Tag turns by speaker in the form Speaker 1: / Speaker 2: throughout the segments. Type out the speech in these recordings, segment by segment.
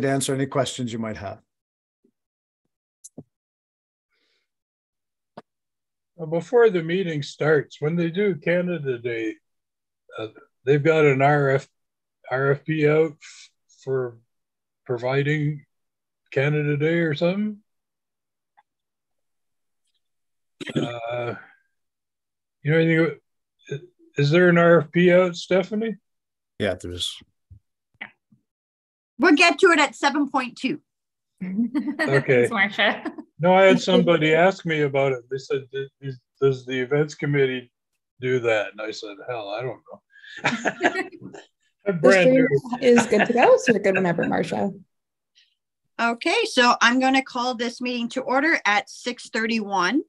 Speaker 1: to answer any questions you might have.
Speaker 2: Before the meeting starts, when they do Canada Day, uh, they've got an RF, RFP out for providing Canada Day or something. Uh, you know anything? Is there an RFP out, Stephanie?
Speaker 1: Yeah, there's.
Speaker 3: We'll get to it at 7.2.
Speaker 2: Okay.
Speaker 4: Marcia.
Speaker 2: No, I had somebody ask me about it. They said, "Does- "Does the events committee do that?" And I said, "Hell, I don't know." I'm brand new.
Speaker 5: is good to go, so you're good whenever, Marcia.
Speaker 3: Okay, so I'm going to call this meeting to order at 6:31.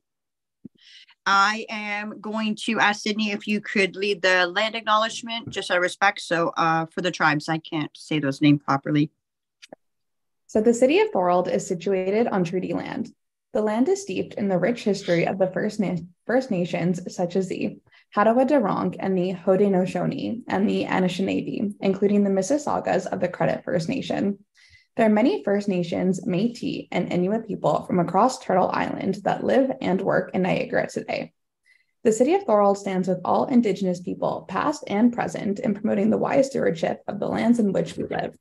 Speaker 3: I am going to ask Sydney if you could lead the land acknowledgement, just out of respect. So uh, for the tribes, I can't say those names properly.
Speaker 5: So the city of Thorold is situated on treaty land. The land is steeped in the rich history of the First, Na- First Nations, such as the Hatiwendaronk and the Haudenosaunee and the Anishinaabe, including the Mississaugas of the Credit First Nation. There are many First Nations, Métis, and Inuit people from across Turtle Island that live and work in Niagara today. The city of Thorold stands with all Indigenous people, past and present, in promoting the wise stewardship of the lands in which we live.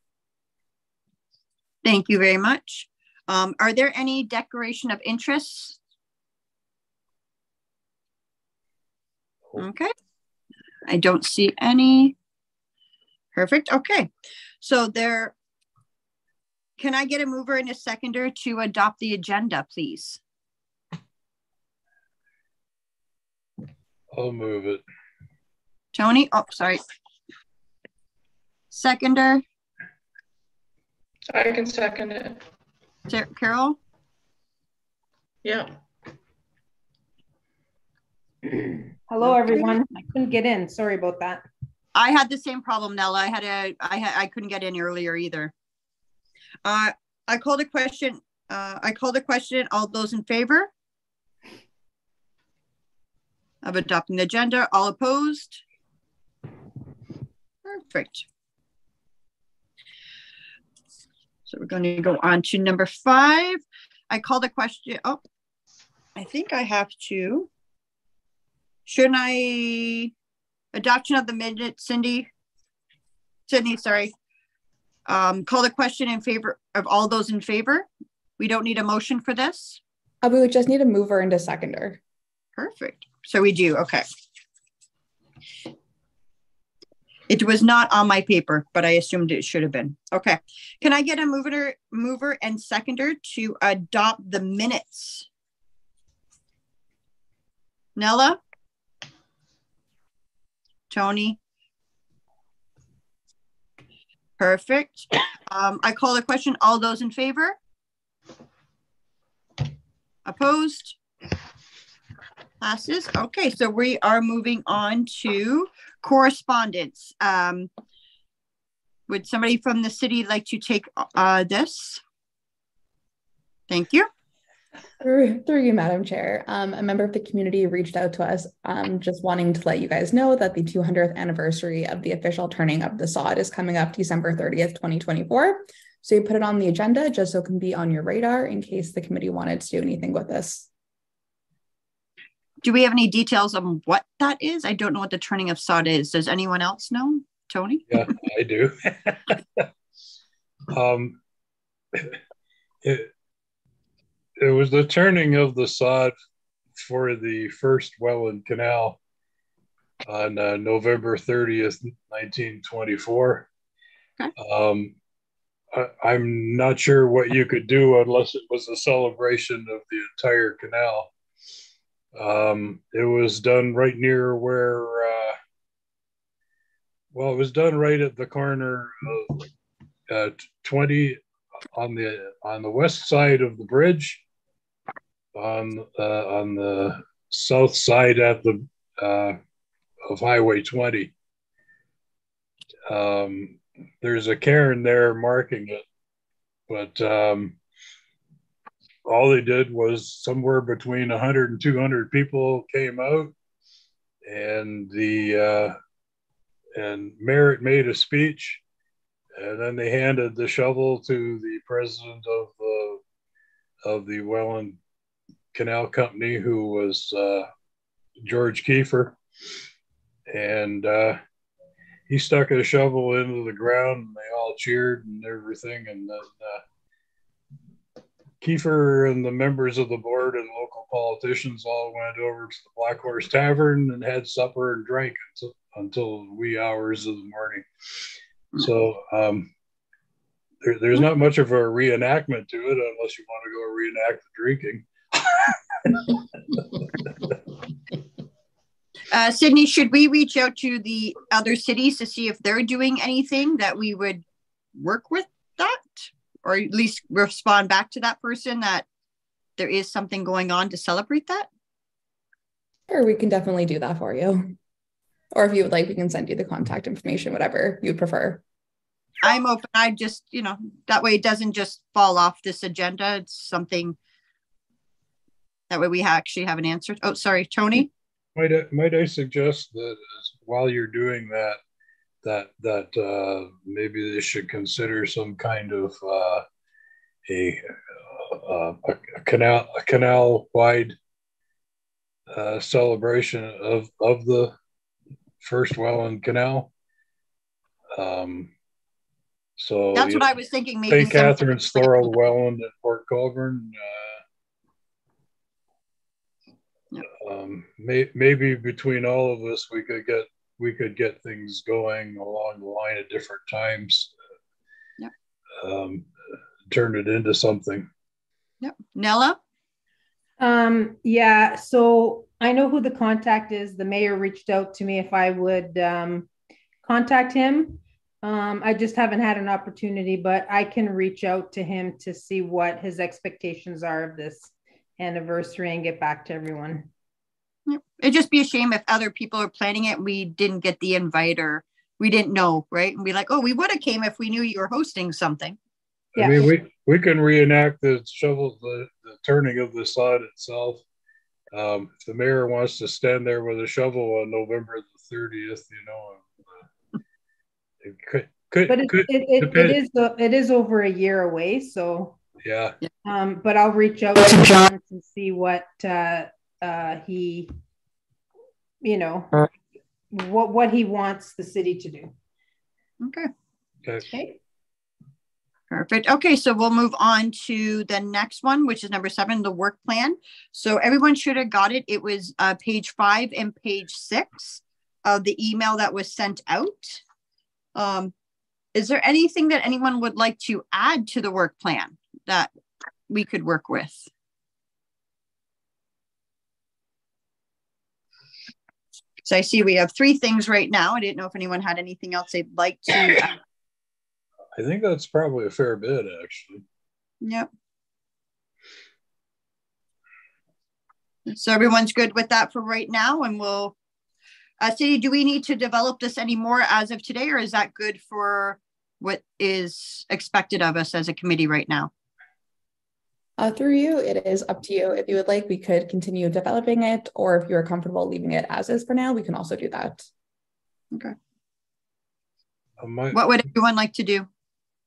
Speaker 3: Thank you very much. Um, Are there any declaration of interests? Okay. I don't see any. Perfect. Okay. So there, can I get a mover and a seconder to adopt the agenda, please?
Speaker 2: I'll move it.
Speaker 3: Tony, oh, sorry. Seconder,
Speaker 6: I can second it.
Speaker 3: Sa- Carol?
Speaker 6: Yeah.
Speaker 7: Hello, everyone. I couldn't get in. Sorry about that.
Speaker 3: I had the same problem, Nella. I had a, I had, I couldn't get in earlier either. Uh, I called a question, uh, I called a question, all those in favor? Of adopting the agenda, all opposed? Perfect. So we're going to go on to number five. I called a question, oh, I think I have to. Shouldn't I? Adoption of the minutes, Cindy. Sydney, sorry. Um, call the question in favor of all those in favor. We don't need a motion for this.
Speaker 5: Uh, we would just need a mover and a seconder.
Speaker 3: Perfect. So we do, okay. It was not on my paper, but I assumed it should have been. Okay. Can I get a mover, mover and seconder to adopt the minutes? Nella? Tony? Perfect. Um, I call the question. All those in favor? Opposed? Passes. Okay, so we are moving on to correspondence. Um, would somebody from the city like to take uh, this? Thank you.
Speaker 5: Through, through you, Madam Chair, um, a member of the community reached out to us, um, just wanting to let you guys know that the 200th anniversary of the official turning of the sod is coming up December 30th, 2024. So you put it on the agenda just so it can be on your radar in case the committee wanted to do anything with this.
Speaker 3: Do we have any details on what that is? I don't know what the turning of sod is. Does anyone else know? Tony?
Speaker 2: Yeah, I do. um, it, it was the turning of the sod for the first Welland Canal on uh, November 30th, 1924.
Speaker 3: Okay.
Speaker 2: Um, I, I'm not sure what you could do unless it was a celebration of the entire canal. Um, it was done right near where, uh, well, it was done right at the corner of uh, 20 on the on the west side of the bridge, on uh, on the south side at the uh, of Highway 20. Um, there's a cairn there marking it, but um, all they did was somewhere between 100 and 200 people came out, and the uh, and Merritt made a speech, and then they handed the shovel to the president of the of the Welland Canal Company, who was uh, George Keefer, and uh, he stuck a shovel into the ground, and they all cheered and everything, and then. Uh, Keefer and the members of the board and local politicians all went over to the Black Horse Tavern and had supper and drank until, until wee hours of the morning. So um, there, there's not much of a reenactment to it unless you want to go reenact the drinking.
Speaker 3: Uh, Sydney, should we reach out to the other cities to see if they're doing anything that we would work with that? Or at least respond back to that person that there is something going on to celebrate that?
Speaker 5: Sure, we can definitely do that for you. Or if you would like, we can send you the contact information, whatever you'd prefer.
Speaker 3: I'm open. I just, you know, that way it doesn't just fall off this agenda. It's something that way we actually have an answer. Oh, sorry, Tony.
Speaker 2: Might I, might I suggest that while you're doing that, that that uh, maybe they should consider some kind of uh, a, uh, a a canal a canal wide uh, celebration of of the first Welland Canal. Um, so
Speaker 3: That's what
Speaker 2: know,
Speaker 3: I was thinking. Maybe
Speaker 2: St. Catharines, Thorold, Welland, and Port Colborne.
Speaker 3: Yep.
Speaker 2: Um, may, maybe between all of us, we could get we could get things going along the line at different times.
Speaker 3: Yep.
Speaker 2: Um, turn it into something.
Speaker 3: Yep. Nella.
Speaker 7: Um, yeah, so I know who the contact is. The mayor reached out to me if I would um, contact him. Um, I just haven't had an opportunity, but I can reach out to him to see what his expectations are of this anniversary and get back to everyone.
Speaker 3: It'd just be a shame if other people are planning it. We didn't get the invite or we didn't know, right? And be like, oh, we would have came if we knew you were hosting something.
Speaker 7: Yeah.
Speaker 2: I mean, we we can reenact the shovel the, the turning of the sod itself. Um, if the mayor wants to stand there with a shovel on November the thirtieth, you know, uh, it could could,
Speaker 7: But it,
Speaker 2: could
Speaker 7: it, it, it is it is over a year away, so
Speaker 2: yeah.
Speaker 7: um, but I'll reach out to John and see what uh, uh, he, you know, what what he wants the city to do.
Speaker 3: Okay.
Speaker 2: Okay.
Speaker 7: Okay.
Speaker 3: Perfect. Okay, so we'll move on to the next one, which is number seven, the work plan. So everyone should have got it. It was uh, page five and page six of the email that was sent out. Um, is there anything that anyone would like to add to the work plan that we could work with? So I see we have three things right now. I didn't know if anyone had anything else they'd like to add.
Speaker 2: I think that's probably a fair bit, actually.
Speaker 3: Yep. So everyone's good with that for right now and we'll, uh, City, do we need to develop this anymore as of today or is that good for what is expected of us as a committee right now?
Speaker 5: Uh, through you, it is up to you. If you would like, we could continue developing it, or if you're comfortable leaving it as is for now, we can also do that.
Speaker 2: Uh, might,
Speaker 3: What would everyone like to do?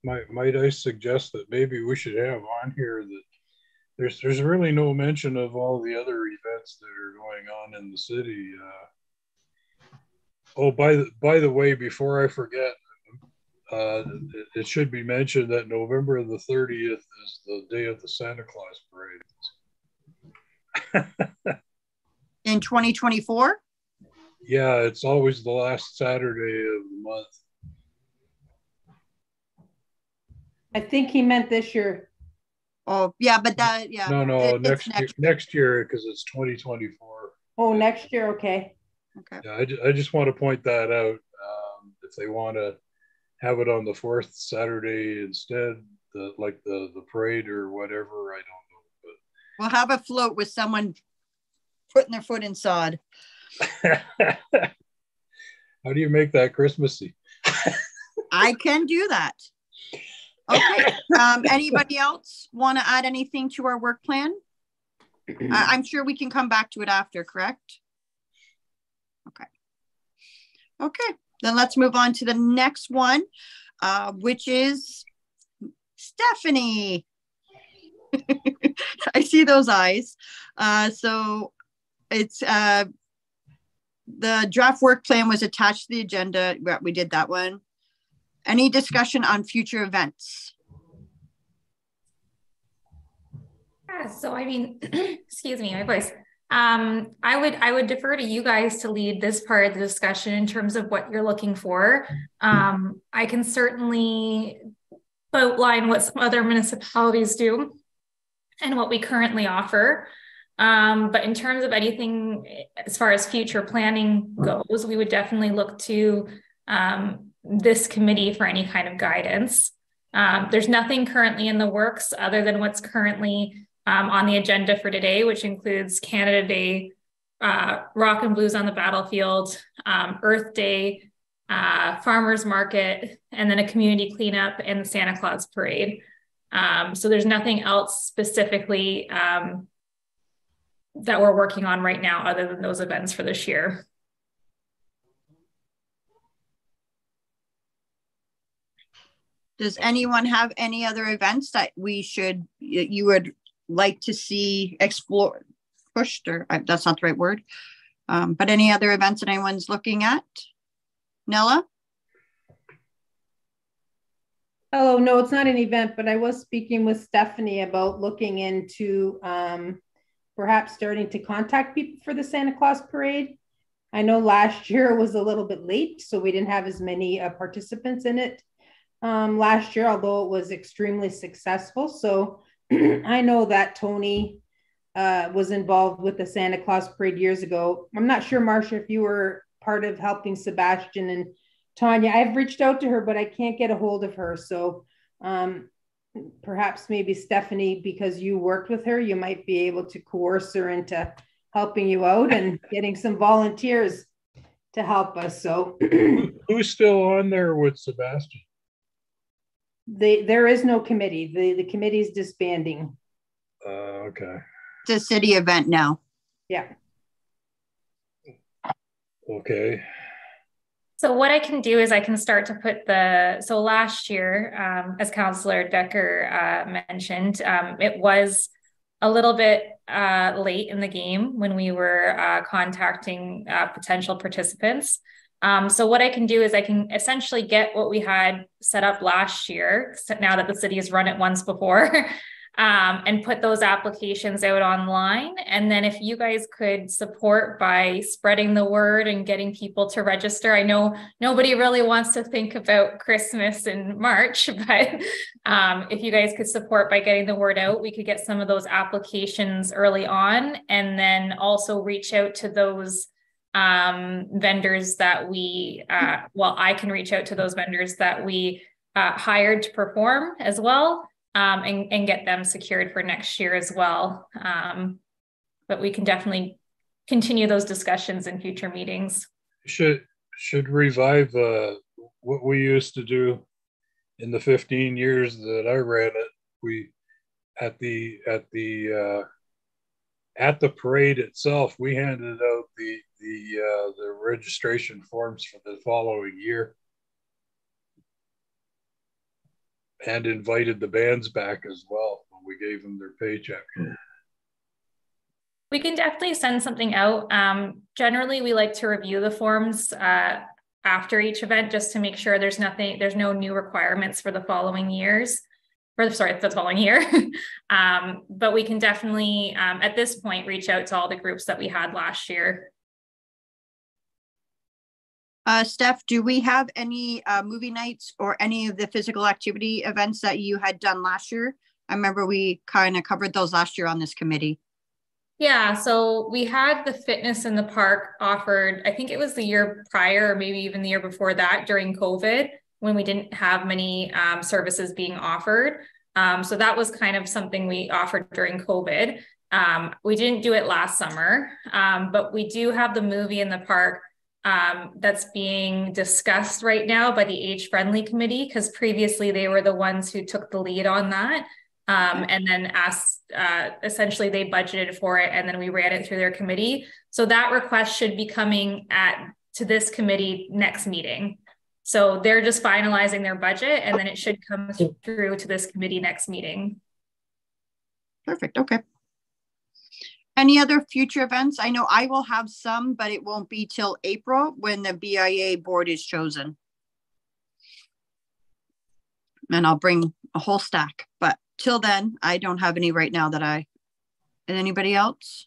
Speaker 2: might might I suggest that maybe we should have on here that there's there's really no mention of all the other events that are going on in the city. Uh, oh, by the by the way, before I forget, uh, it, it should be mentioned that November the 30th is the day of the Santa Claus parade.
Speaker 3: In 2024?
Speaker 2: yeah, it's always the last Saturday of the month.
Speaker 7: I think he meant this year.
Speaker 3: Oh, yeah, but that, yeah.
Speaker 2: No, no,
Speaker 3: it- it's
Speaker 2: next year, next year because it's 2024.
Speaker 7: Oh, next year, okay.
Speaker 3: Okay.
Speaker 2: Yeah, I, ju- I just want to point that out. Um, if they want to have it on the fourth Saturday instead, the like the the parade or whatever, I don't know. But.
Speaker 3: We'll have a float with someone putting their foot in sod.
Speaker 2: how do you make that Christmassy?
Speaker 3: I can do that. Okay, um, anybody else want to add anything to our work plan? I, I'm sure we can come back to it after, correct? Okay. Okay, then let's move on to the next one. uh, which is Stephanie. I see those eyes. Uh, so it's uh, the draft work plan was attached to the agenda. We did that one. Any discussion on future events?
Speaker 4: Yeah, so I mean, excuse me, my voice. Um, I would I would defer to you guys to lead this part of the discussion in terms of what you're looking for. Um, I can certainly outline what some other municipalities do and what we currently offer. Um, but in terms of anything as far as future planning goes, we would definitely look to um, this committee for any kind of guidance. Um, there's nothing currently in the works other than what's currently um, on the agenda for today, which includes Canada Day, uh, Rock and Blues on the Battlefield, um, Earth Day, uh, Farmers Market, and then a community cleanup and the Santa Claus Parade. Um, so there's nothing else specifically um, that we're working on right now other than those events for this year.
Speaker 3: Does anyone have any other events that we should, you would like to see explore, pushed or, that's not the right word. Um, but any other events that anyone's looking at? Nella?
Speaker 7: Oh, no, it's not an event, but I was speaking with Stephanie about looking into um, perhaps starting to contact people for the Santa Claus parade. I know last year was a little bit late, so we didn't have as many uh, participants in it um, last year, although it was extremely successful. So I know that Tony uh, was involved with the Santa Claus parade years ago. I'm not sure, Marcia, if you were part of helping Sebastian and Tanya. I've reached out to her, but I can't get a hold of her. So um, perhaps maybe Stephanie, because you worked with her, you might be able to coerce her into helping you out and getting some volunteers to help us. So
Speaker 2: Who's still on there with Sebastian?
Speaker 7: They, there is no committee. The, the committee is disbanding.
Speaker 2: Uh, okay,
Speaker 3: It's a city event now.
Speaker 7: Yeah.
Speaker 2: okay.
Speaker 4: So what I can do is I can start to put the so last year, um, as Councillor Decker uh, mentioned, um, it was a little bit uh, late in the game when we were uh, contacting uh, potential participants. Um, so what I can do is I can essentially get what we had set up last year. Now that the city has run it once before. Um, and put those applications out online. And then if you guys could support by spreading the word and getting people to register, I know nobody really wants to think about Christmas in March, but um, if you guys could support by getting the word out, we could get some of those applications early on and then also reach out to those um, vendors that we, uh, well, I can reach out to those vendors that we uh, hired to perform as well um, and, and get them secured for next year as well. Um, but we can definitely continue those discussions in future meetings.
Speaker 2: Should, should revive, uh, what we used to do in the fifteen years that I ran it. We, at the, at the, uh, at the parade itself, we handed out the, the, uh, the registration forms for the following year. And invited the bands back as well when we gave them their paycheck.
Speaker 4: We can definitely send something out. Um, generally, we like to review the forms uh, after each event just to make sure there's nothing, there's no new requirements for the following years. Or sorry, the following year. um, but we can definitely, um, at this point, reach out to all the groups that we had last year.
Speaker 3: Uh, Steph, do we have any uh, movie nights or any of the physical activity events that you had done last year? I remember we kind of covered those last year on this committee.
Speaker 4: Yeah, so we had the fitness in the park offered, I think it was the year prior, or maybe even the year before that during COVID, when we didn't have many um, services being offered. Um, so that was kind of something we offered during COVID. Um, we didn't do it last summer, um, but we do have the movie in the park um, that's being discussed right now by the age friendly committee because previously they were the ones who took the lead on that um, and then asked uh, essentially they budgeted for it and then we ran it through their committee so that request should be coming at to this committee next meeting So they're just finalizing their budget and then it should come through to this committee next meeting.
Speaker 3: Perfect, okay. Any other future events? I know I will have some, but it won't be till April when the BIA board is chosen. And I'll bring a whole stack, but till then, I don't have any right now that I, and anybody else?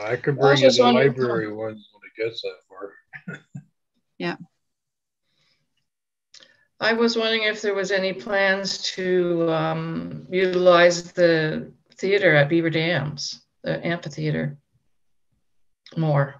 Speaker 2: I could bring you
Speaker 6: just
Speaker 2: the library ones when it gets that far.
Speaker 6: I was wondering if there was any plans to um, utilize the theater at Beaver Dams, the amphitheater more.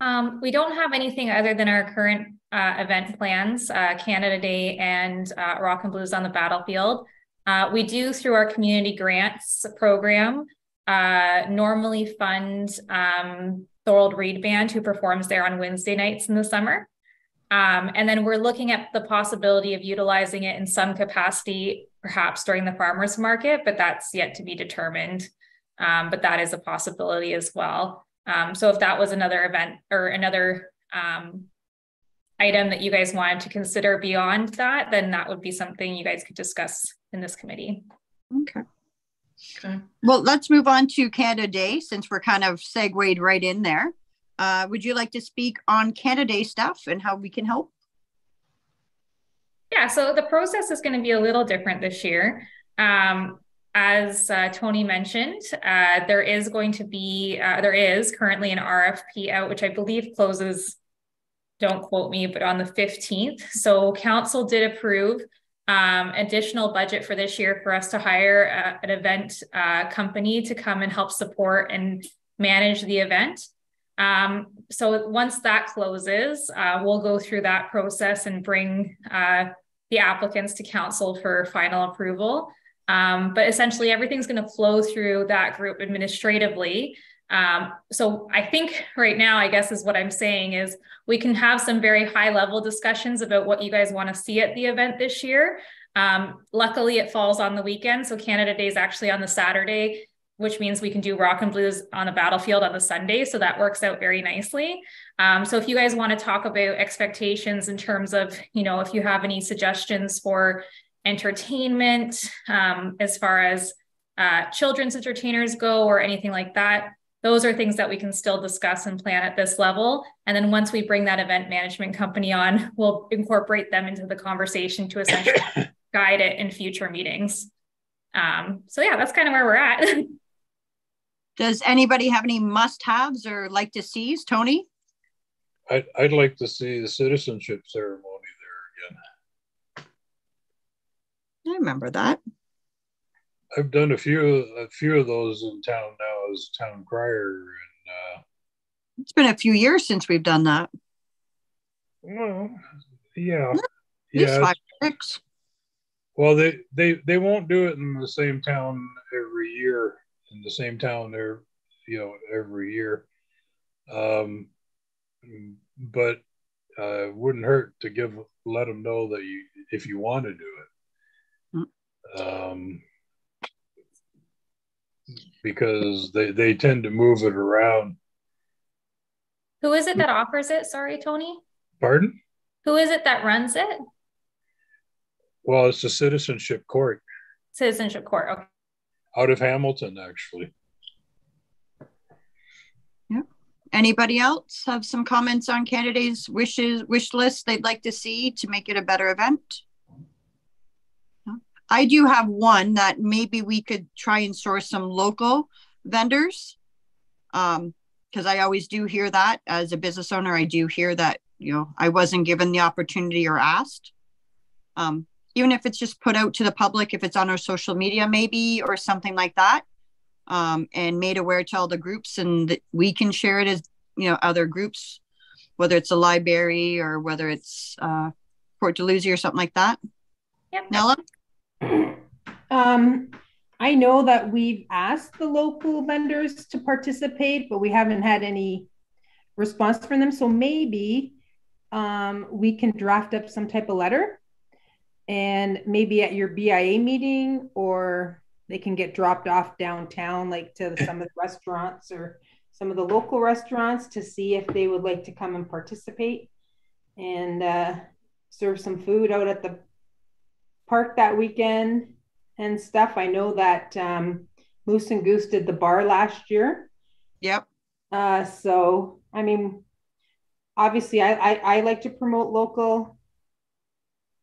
Speaker 4: Um, we don't have anything other than our current uh, event plans, uh, Canada Day and uh, Rock and Blues on the Battlefield. Uh, we do through our community grants program uh, normally fund um, Thorold Reed Band, who performs there on Wednesday nights in the summer. Um, and then we're looking at the possibility of utilizing it in some capacity, perhaps during the farmers market, but that's yet to be determined. Um, but that is a possibility as well. Um, so if that was another event or another um, item that you guys wanted to consider beyond that, then that would be something you guys could discuss in this committee.
Speaker 3: Okay.
Speaker 6: Okay.
Speaker 3: Well, let's move on to Canada Day since we're kind of segued right in there. Uh, would you like to speak on Canada Day stuff and how we can help?
Speaker 4: Yeah, so the process is going to be a little different this year. Um, as uh, Tony mentioned, uh, there is going to be, uh, there is currently an RFP out, which I believe closes, don't quote me, but on the 15th. So council did approve um, additional budget for this year for us to hire uh, an event uh, company to come and help support and manage the event. Um, so once that closes, uh, we'll go through that process and bring uh, the applicants to council for final approval. Um, but essentially, everything's going to flow through that group administratively. Um, so I think right now, I guess is what I'm saying is we can have some very high level discussions about what you guys want to see at the event this year. Um, luckily, it falls on the weekend, so Canada Day is actually on the Saturday, which means we can do rock and blues on the battlefield on the Sunday. So that works out very nicely. Um, so if you guys want to talk about expectations in terms of, you know, if you have any suggestions for entertainment, um, as far as uh, children's entertainers go or anything like that, those are things that we can still discuss and plan at this level. And then once we bring that event management company on, we'll incorporate them into the conversation to essentially guide it in future meetings. Um, so yeah, that's kind of where we're at.
Speaker 3: Does anybody have any must-haves or like to sees? Tony?
Speaker 2: I'd, I'd like to see the citizenship ceremony there again.
Speaker 3: I remember that.
Speaker 2: I've done a few a few of those in town now as town crier and uh
Speaker 3: It's been a few years since we've done that.
Speaker 2: well yeah yeah
Speaker 3: five, six.
Speaker 2: well they they they won't do it in the same town every year in the same town there you know every year um but uh it wouldn't hurt to give let them know that you if you want to do it um because they they tend to move it around
Speaker 4: Who is it that offers it? Sorry, Tony.
Speaker 2: pardon
Speaker 4: Who is it that runs it?
Speaker 2: well it's the citizenship court
Speaker 4: Citizenship Court. Okay.
Speaker 2: out of hamilton actually
Speaker 3: Anybody else have some comments on candidates' wishes, wish list they'd like to see to make it a better event? I do have one that maybe we could try and source some local vendors. Um, because I always do hear that as a business owner, I do hear that, you know, I wasn't given the opportunity or asked. Um, even if it's just put out to the public, if it's on our social media maybe, or something like that um, and made aware to all the groups and that we can share it as you know other groups whether it's a library or whether it's uh, port dalhousie or something like that
Speaker 4: Yep.
Speaker 3: nella
Speaker 7: Um, I know that we've asked the local vendors to participate, but we haven't had any response from them. So maybe um, we can draft up some type of letter and maybe at your BIA meeting or they can get dropped off downtown, like to some of the restaurants or some of the local restaurants to see if they would like to come and participate and uh, serve some food out at the park that weekend and stuff. I know that um, Moose and Goose did the bar last year.
Speaker 3: Yep.
Speaker 7: Uh, so, I mean, obviously, I, I, I like to promote local,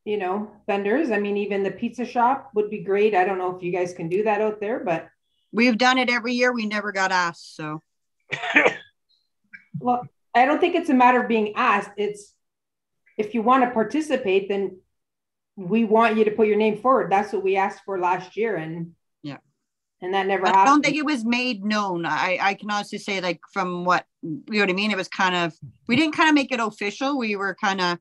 Speaker 7: you know, vendors. I mean, even the pizza shop would be great. I don't know if you guys can do that out there, but
Speaker 3: We've done it every year. We never got asked, so.
Speaker 7: well, I don't think it's a matter of being asked. It's if you want to participate, then we want you to put your name forward. That's what we asked for last year, and
Speaker 3: Yeah.
Speaker 7: and that never
Speaker 3: I
Speaker 7: happened.
Speaker 3: don't think it was made known. I, I can honestly say like from what, you know what I mean? It was kind of, we didn't kind of make it official. We were kind of,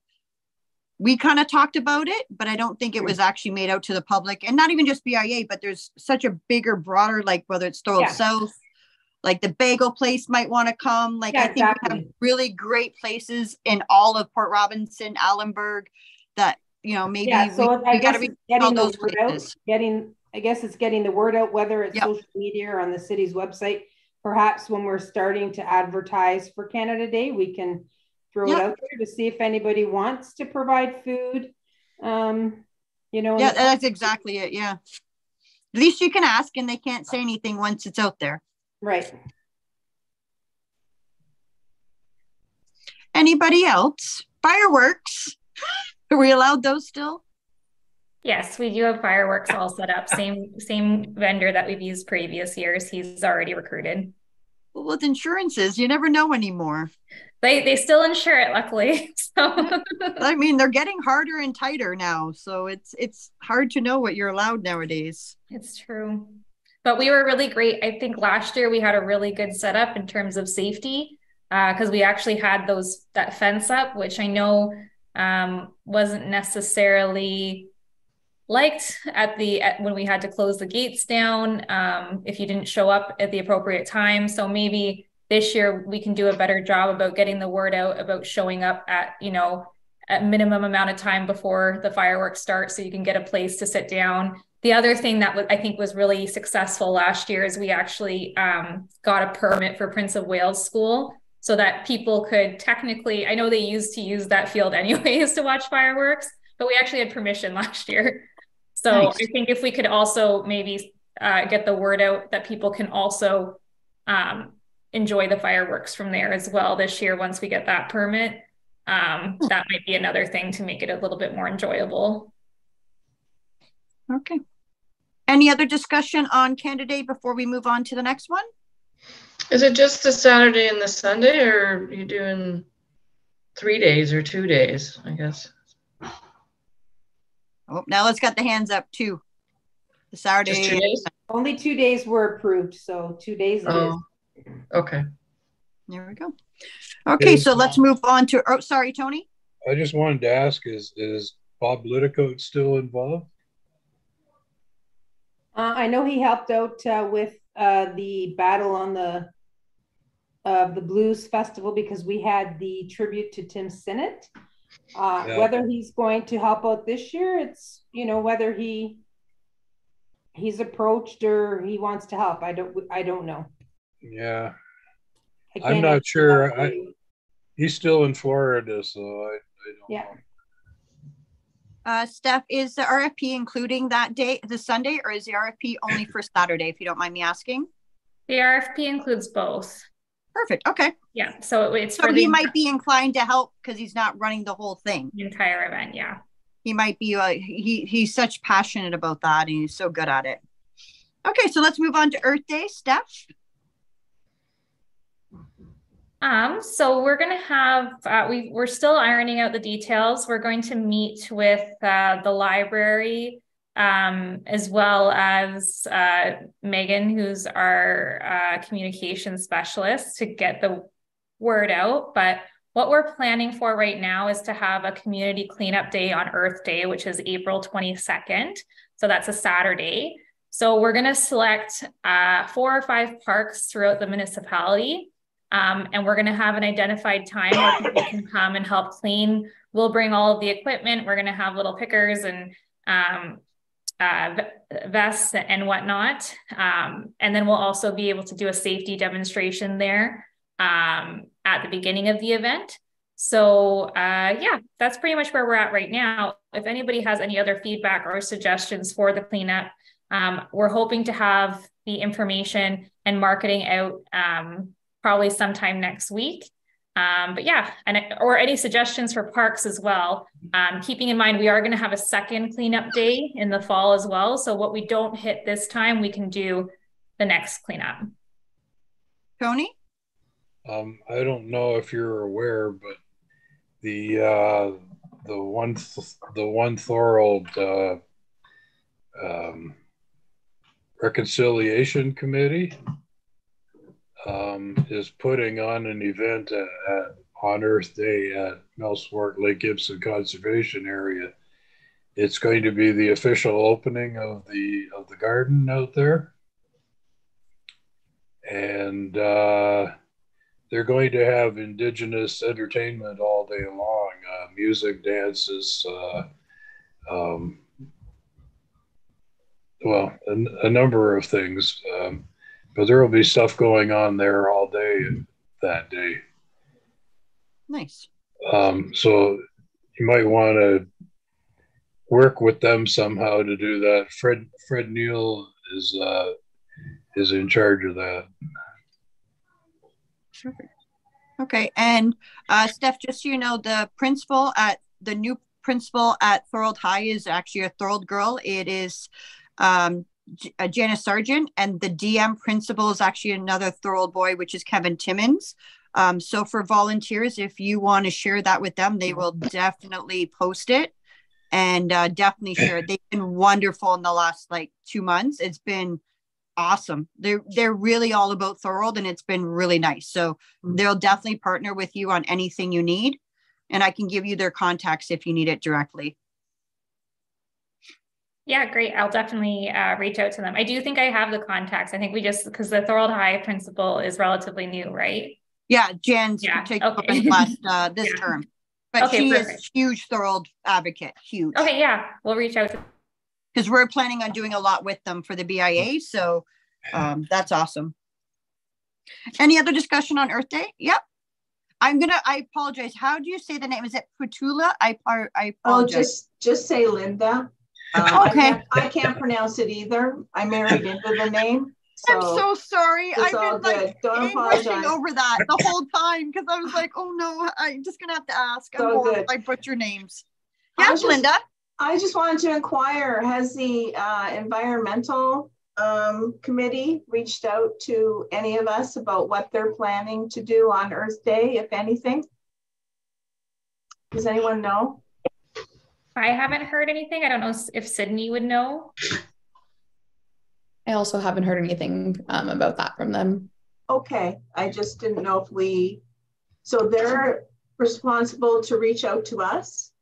Speaker 3: we kind of talked about it, but I don't think it was actually made out to the public and not even just BIA, but there's such a bigger, broader, like whether it's Thorold
Speaker 7: Yeah.
Speaker 3: South, like the bagel place might want to come. Like
Speaker 7: Yeah,
Speaker 3: I think we have really great places in all of Port Robinson, Allanburg, that, you know, maybe
Speaker 7: yeah, so
Speaker 3: we,
Speaker 7: I
Speaker 3: we
Speaker 7: guess
Speaker 3: reach
Speaker 7: getting
Speaker 3: those
Speaker 7: word out, getting, I guess it's getting the word out, whether it's
Speaker 3: Yep.
Speaker 7: social media or on the city's website. Perhaps when we're starting to advertise for Canada Day, we can throw it out there to see if anybody wants to provide food. Um, you know,
Speaker 3: Yeah, that's exactly it. Yeah. At least you can ask and they can't say anything once it's out there.
Speaker 7: right.
Speaker 3: Anybody else? Fireworks. Are we allowed those still?
Speaker 4: Yes, we do have fireworks all set up. Same same vendor that we've used previous years. He's already recruited.
Speaker 3: Well, with insurances, you never know anymore.
Speaker 4: They they still insure it, luckily. So
Speaker 3: I mean, they're getting harder and tighter now, so it's it's hard to know what you're allowed nowadays.
Speaker 4: it's true. But we were really great. I think last year we had a really good setup in terms of safety uh, because we actually had those that fence up, which I know um, wasn't necessarily liked at the at, when we had to close the gates down um, if you didn't show up at the appropriate time. So maybe this year we can do a better job about getting the word out about showing up at you know at minimum amount of time before the fireworks start so you can get a place to sit down the other thing that was, I think was really successful last year is we actually um, got a permit for Prince of Wales School so that people could technically, I know they used to use that field anyways to watch fireworks, but we actually had permission last year. So
Speaker 3: Nice.
Speaker 4: I think if we could also maybe uh, get the word out that people can also um, enjoy the fireworks from there as well this year once we get that permit. Um, that might be another thing to make it a little bit more enjoyable.
Speaker 3: Okay. Any other discussion on Canada Day before we move on to the next one?
Speaker 6: Is it just the Saturday and the Sunday, or are you doing three days or two days? I guess.
Speaker 3: Oh, now let's got the hands up too. The
Speaker 6: Just two
Speaker 3: Saturday.
Speaker 6: days?
Speaker 7: Only two days were approved, so two days. it is.
Speaker 6: Oh, okay.
Speaker 3: There we go. Okay,
Speaker 2: Is-
Speaker 3: so let's move on to, oh, sorry, Tony.
Speaker 2: I just wanted to ask: Is is Bob Liticote still involved?
Speaker 7: Uh, I know he helped out uh, with uh, the battle on the of the blues festival because we had the tribute to Tim Sinnott. Uh,
Speaker 2: Yeah.
Speaker 7: Whether he's going to help out this year, it's you know whether he he's approached or he wants to help. I don't I don't know.
Speaker 2: Yeah,
Speaker 7: I
Speaker 2: I'm
Speaker 7: can't
Speaker 2: sure. I- he's still in Florida, so I, I don't
Speaker 7: Yeah.
Speaker 2: know.
Speaker 3: Uh, Steph, is the RFP including that day, the Sunday, or is the RFP only for Saturday, if you don't mind me asking?
Speaker 4: The RFP includes both.
Speaker 3: Perfect, okay.
Speaker 4: Yeah, so it's
Speaker 3: So he
Speaker 4: the
Speaker 3: might be inclined to help because he's not running the whole thing.
Speaker 4: entire event. Yeah.
Speaker 3: He might be, uh, he, he's such passionate about that and he's so good at it. Okay, so let's move on to Earth Day. Steph?
Speaker 4: Um, so we're going to have, uh, we, we're still ironing out the details. We're going to meet with uh, the library um, as well as uh, Megan, who's our uh, communication specialist, to get the word out. But what we're planning for right now is to have a community cleanup day on Earth Day, which is April 22nd. So that's a Saturday. So we're going to select uh, four or five parks throughout the municipality. Um, and we're going to have an identified time where people can come and help clean. We'll bring all of the equipment. We're going to have little pickers and um, uh, vests and whatnot. Um, and then we'll also be able to do a safety demonstration there um, at the beginning of the event. So uh, yeah, that's pretty much where we're at right now. If anybody has any other feedback or suggestions for the cleanup, um, we're hoping to have the information and marketing out um, probably sometime next week. Um, but yeah, and or any suggestions for parks as well. Um, keeping in mind, we are going to have a second cleanup day in the fall as well. So what we don't hit this time, we can do the next cleanup.
Speaker 3: Tony?
Speaker 2: Um, I don't know if you're aware, but the uh, the one the one Thorold uh, um, reconciliation committee um, is putting on an event at, at, on Earth Day at Mel Swart Lake Gibson Conservation Area. It's going to be the official opening of the of the garden out there, and uh, they're going to have indigenous entertainment all day long, uh, music, dances, uh, um, well, a, a, number of things. Um, but there will be stuff going on there all day that day.
Speaker 3: Nice.
Speaker 2: Um, so you might want to work with them somehow to do that. Fred Fred Neal is uh, is in charge of that. Perfect.
Speaker 3: Okay, and uh, Steph, just so you know, the principal at the new principal at Thorold High is actually a Thorold girl. It is um, uh, Janice Sargent, and the DM principal is actually another Thorold boy, which is Kevin Timmons. Um, so for volunteers, if you want to share that with them, they will definitely post it and uh, definitely share it. They've been wonderful in the last like two months. It's been awesome. They're they're really all about Thorold, and it's been really nice. So mm. they'll definitely partner with you on anything you need, and I can give you their contacts if you need it directly.
Speaker 4: Yeah, great. I'll definitely uh, reach out to them. I do think I have the contacts. I think we just because the Thorold High principal is relatively new, right?
Speaker 3: Yeah, Jen's yeah. okay. last uh, this yeah. term, but okay, she perfect. is huge Thorold advocate. Huge.
Speaker 4: Okay, yeah, we'll reach out to
Speaker 3: because we're planning on doing a lot with them for the BIA. So um, that's awesome. Any other discussion on Earth Day? Yep. I'm gonna. I apologize. How do you say the name? Is it Putula? I I
Speaker 8: oh, apologize. Oh, just just say Linda. Um, okay. I can't, I can't, pronounce it either. I married into the name.
Speaker 3: So I'm so sorry. I've been like Don't apologize. over that the whole time because I was like, oh no, I'm just gonna have to ask. So good. I butcher names. Yes, Linda.
Speaker 8: I just wanted to inquire: Has the uh, environmental um, committee reached out to any of us about what they're planning to do on Earth Day, if anything? Does anyone know?
Speaker 4: I haven't heard anything. I don't know if Sydney would know.
Speaker 5: I also haven't heard anything um, about that from them.
Speaker 8: Okay, I just didn't know if we, so they're responsible to reach out to us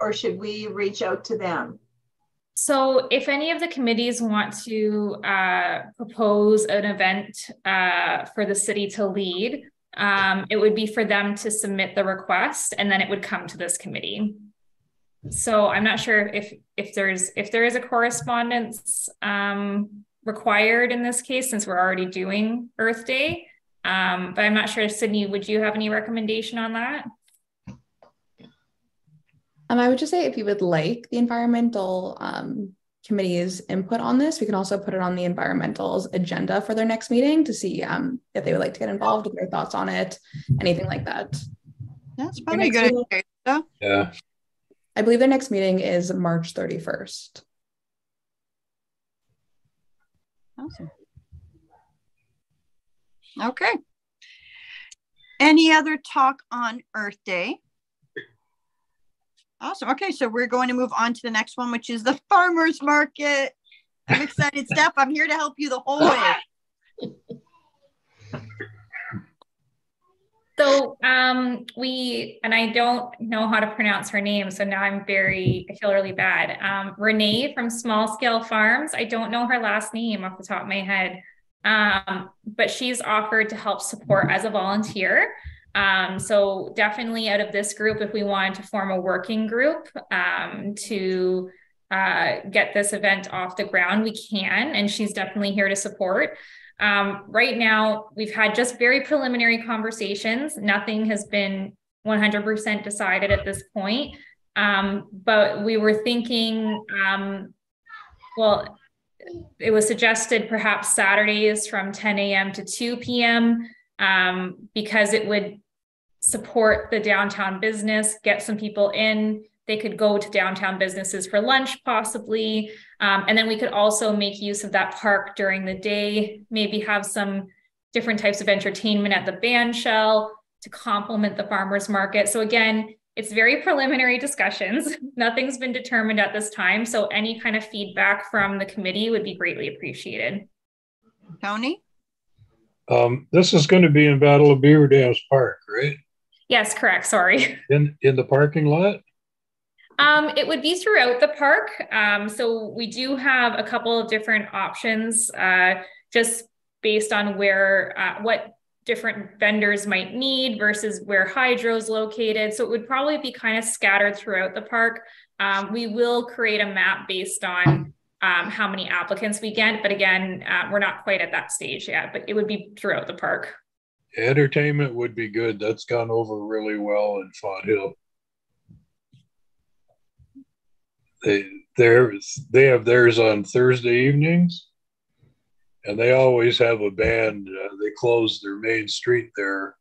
Speaker 8: or should we reach out to them?
Speaker 4: So if any of the committees want to uh, propose an event uh, for the city to lead, um, it would be for them to submit the request and then it would come to this committee. So I'm not sure if if there's if there is a correspondence um, required in this case since we're already doing Earth Day. Um, but I'm not sure, Sydney, would you have any recommendation on that?
Speaker 5: Um, I would just say if you would like the environmental um, committee's input on this, we can also put it on the environmental's agenda for their next meeting to see um, if they would like to get involved with their thoughts on it, anything like that.
Speaker 3: That's probably good.
Speaker 2: Yeah.
Speaker 5: I believe their next meeting is March 31st.
Speaker 3: Awesome. Okay. Any other talk on Earth Day? Awesome. Okay, so we're going to move on to the next one, which is the farmers market. I'm excited, Steph. I'm here to help you the whole way.
Speaker 4: So um, we, and I don't know how to pronounce her name, so now I'm very, I feel really bad. Um, Renee from Small Scale Farms. I don't know her last name off the top of my head, um, but she's offered to help support as a volunteer. Um, so definitely out of this group, if we wanted to form a working group um, to uh, get this event off the ground, we can, and she's definitely here to support. Um, right now, we've had just very preliminary conversations. Nothing has been 100% decided at this point. Um, but we were thinking, um, well, it was suggested perhaps Saturdays from 10 a.m. to 2 p.m. Um, because it would support the downtown business, get some people in. They could go to downtown businesses for lunch, possibly. Um, and then we could also make use of that park during the day, maybe have some different types of entertainment at the band shell to complement the farmers market. So, again, it's very preliminary discussions. Nothing's been determined at this time. So any kind of feedback from the committee would be greatly appreciated.
Speaker 3: Tony?
Speaker 2: Um, this is going to be in Battle of Beaver Dams Park, right?
Speaker 4: Yes, correct. Sorry.
Speaker 2: In in the parking lot?
Speaker 4: Um, it would be throughout the park. Um, so we do have a couple of different options, uh, just based on where uh, what different vendors might need versus where hydro is located. So it would probably be kind of scattered throughout the park. Um, we will create a map based on um, how many applicants we get. But again, uh, we're not quite at that stage yet, but it would be throughout the park.
Speaker 2: Entertainment would be good. That's gone over really well in Fonthill. They theirs they have theirs on Thursday evenings and they always have a band. Uh, they close their main street there,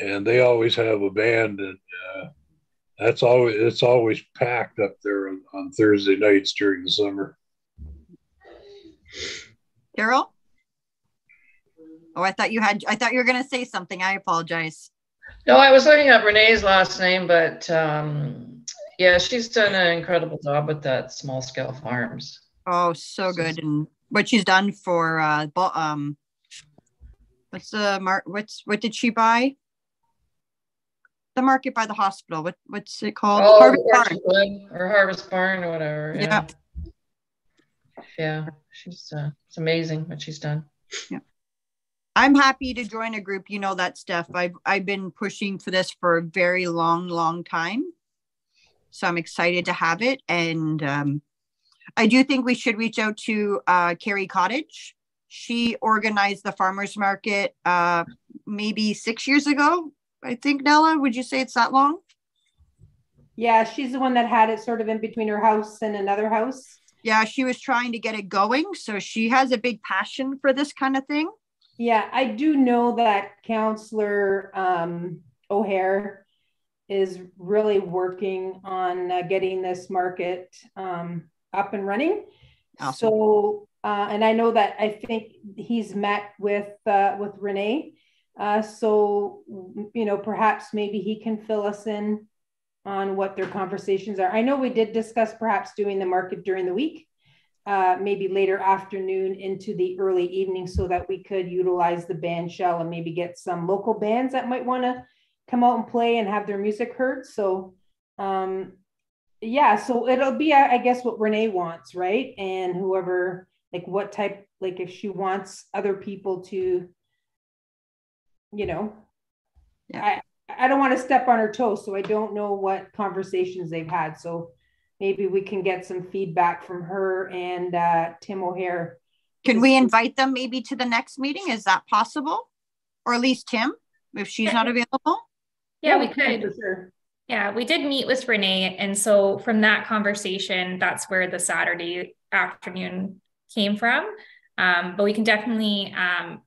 Speaker 2: and they always have a band, and uh, that's always it's always packed up there on, on Thursday nights during the summer.
Speaker 3: Carol? Oh, I thought you had. I thought you were going to say something. I apologize.
Speaker 6: No, I was looking up Renee's last name, but um, yeah, she's done an incredible job with that small scale farms.
Speaker 3: Oh, so good. And what she's done for uh um what's the mark what's what did she buy? The market by the hospital. What what's it called?
Speaker 6: Oh, harvest barn. or harvest barn or whatever
Speaker 3: yeah.
Speaker 6: Yeah, yeah she's uh, it's amazing what she's done.
Speaker 3: Yeah. I'm happy to join a group. You know that stuff. I've i've been pushing for this for a very long long time so i'm excited to have it and um I do think we should reach out to uh, Carrie Cottage. She organized the farmers market uh, maybe six years ago. I think Nella, would you say it's that long?
Speaker 7: Yeah, she's the one that had it sort of in between her house and another house.
Speaker 3: Yeah, she was trying to get it going. So she has a big passion for this kind of thing.
Speaker 7: Yeah, I do know that Counselor um, O'Hare is really working on uh, getting this market um, up and running. Awesome. So, uh, and I know that I think he's met with uh, with Renee. Uh, so, you know, perhaps maybe he can fill us in on what their conversations are. I know we did discuss perhaps doing the market during the week, uh, maybe later afternoon into the early evening, so that we could utilize the band shell and maybe get some local bands that might want to come out and play and have their music heard. So, um, yeah so it'll be i guess what renee wants right? And whoever like what type like if she wants other people to you know yeah. i i don't want to step on her toes so i don't know what conversations they've had. So maybe we can get some feedback from her and uh, tim o'hare.
Speaker 3: Can we invite them maybe to the next meeting? Is that possible? Or at least tim if she's not available
Speaker 4: yeah, yeah we could for sure yeah, we did meet with Renee. And so from that conversation, that's where the Saturday afternoon came from. Um, but we can definitely um,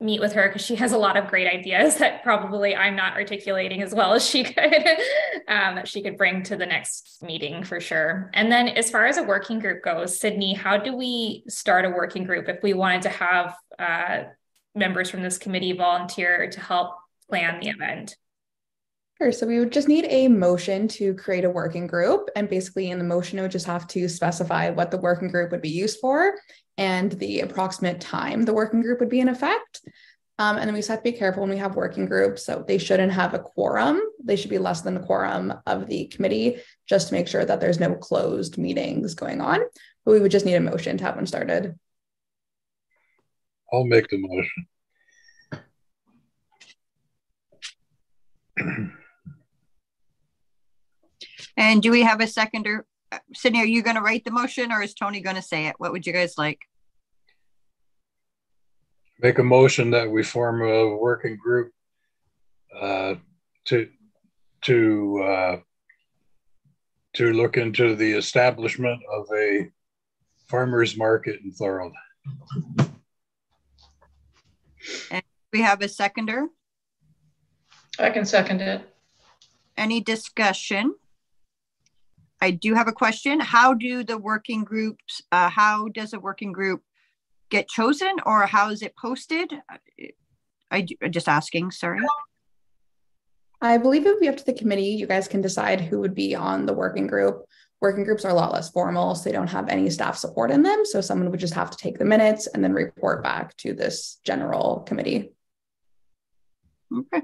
Speaker 4: meet with her because she has a lot of great ideas that probably I'm not articulating as well as she could, um, that she could bring to the next meeting for sure. And then as far as a working group goes, Sydney, how do we start a working group if we wanted to have uh, members from this committee volunteer to help plan the event?
Speaker 5: Sure. So we would just need a motion to create a working group. And basically, in the motion, it would just have to specify what the working group would be used for and the approximate time the working group would be in effect. Um, and then we just have to be careful when we have working groups. So they shouldn't have a quorum. They should be less than the quorum of the committee, just to make sure that there's no closed meetings going on. But we would just need a motion to have one started.
Speaker 2: I'll make the motion.
Speaker 3: And do we have a seconder? Sydney, are you gonna write the motion or is Tony gonna say it? What would you guys like?
Speaker 2: Make a motion that we form a working group uh, to, to, uh, to look into the establishment of a farmer's market in Thorold.
Speaker 3: And we have a seconder.
Speaker 6: I can second it.
Speaker 3: Any discussion? I do have a question. How do the working groups, uh, how does a working group get chosen or how is it posted? I, do- just asking, sorry.
Speaker 5: I believe it would be up to the committee. You guys can decide who would be on the working group. Working groups are a lot less formal, so they don't have any staff support in them. So someone would just have to take the minutes and then report back to this general committee.
Speaker 3: Okay.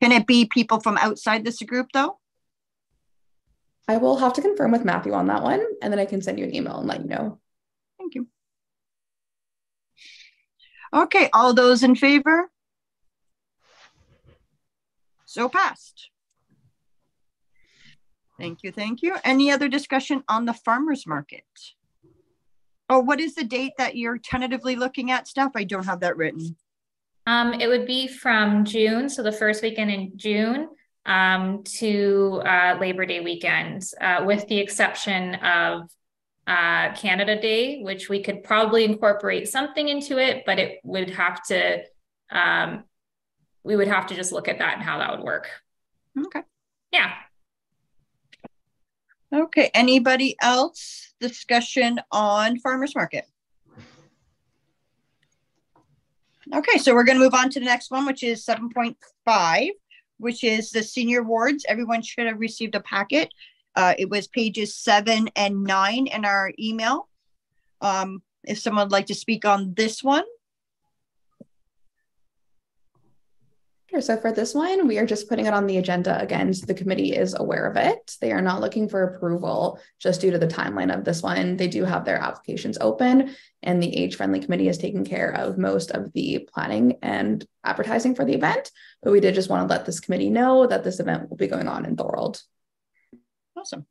Speaker 3: Can it be people from outside this group though?
Speaker 5: I will have to confirm with Matthew on that one, and then I can send you an email and let you know.
Speaker 3: Thank you. Okay, all those in favor? So passed. Thank you, thank you. Any other discussion on the farmer's market? Oh, what is the date that you're tentatively looking at, Steph? I don't have that written.
Speaker 4: Um, it would be from June, so the first weekend in June, um, to uh, Labor Day weekend, uh, with the exception of uh, Canada Day, which we could probably incorporate something into it, but it would have to, um, we would have to just look at that and how that would work.
Speaker 3: Okay.
Speaker 4: Yeah.
Speaker 3: Okay, anybody else discussion on farmer's market? Okay, so we're gonna move on to the next one, which is seven point five, which is the senior wards. Everyone should have received a packet. Uh, it was pages seven and nine in our email. Um, if someone would like to speak on this one,
Speaker 5: Sure. So for this one, we are just putting it on the agenda again, so the committee is aware of it. They are not looking for approval just due to the timeline of this one. They do have their applications open, and the age-friendly committee is taking care of most of the planning and advertising for the event. But we did just want to let this committee know that this event will be going on in Thorold.
Speaker 3: awesome.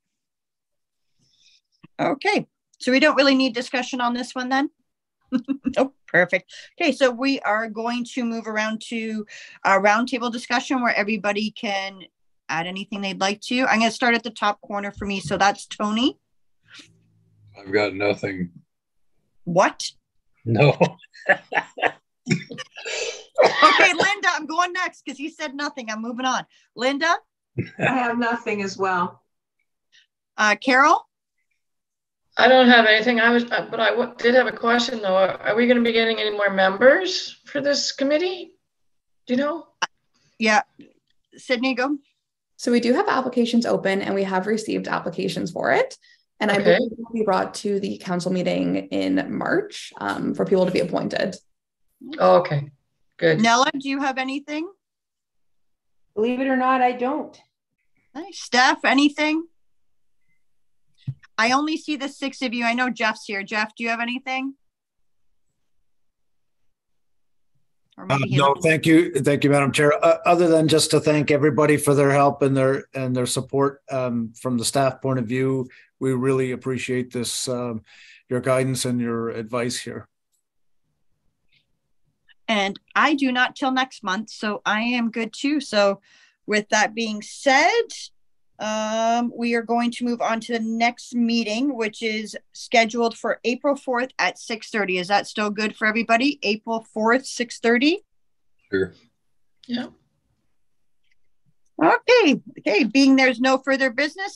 Speaker 3: Okay, so we don't really need discussion on this one then? Oh, perfect. Okay, so we are going to move around to a roundtable discussion where everybody can add anything they'd like to. I'm gonna start at the top corner for me, so that's Tony.
Speaker 2: I've got nothing.
Speaker 3: What?
Speaker 2: No.
Speaker 3: Okay, Linda, I'm going next because he said nothing. I'm moving on. Linda,
Speaker 8: I have nothing as well.
Speaker 3: uh, Carol,
Speaker 6: I don't have anything. I was, uh, but I w- did have a question though. Are are we going to be getting any more members for this committee? Do you know?
Speaker 3: yeah, Sydney, go.
Speaker 5: So we do have applications open and we have received applications for it. And I believe it will be brought to the council meeting in March um, for people to be appointed.
Speaker 6: Oh, okay, good.
Speaker 3: Nella, do you have anything?
Speaker 7: Believe it or not, I don't.
Speaker 3: Nice. Steph, anything? I only see the six of you. I know Jeff's here. Jeff, do you have anything? Or
Speaker 1: Uh,
Speaker 3: maybe he
Speaker 1: no,
Speaker 3: left.
Speaker 1: thank you, thank you, Madam Chair. Uh, other than just to thank everybody for their help and their, and their support, um, from the staff point of view. We really appreciate this, um, your guidance and your advice here.
Speaker 3: And I do not till next month, so I am good too. So with that being said, um, we are going to move on to the next meeting, which is scheduled for April fourth at six thirty. Is that still good for everybody? April fourth, six thirty?
Speaker 2: Sure.
Speaker 6: Yeah.
Speaker 3: Okay, okay, being there's no further business,